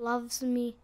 loves me,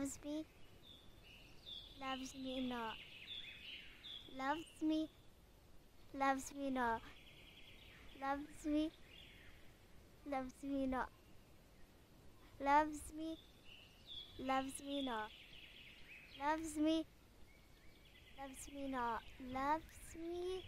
loves me, loves me not, loves me, loves me not, loves me, loves me not, loves me, loves me not, loves me, loves me not, loves me,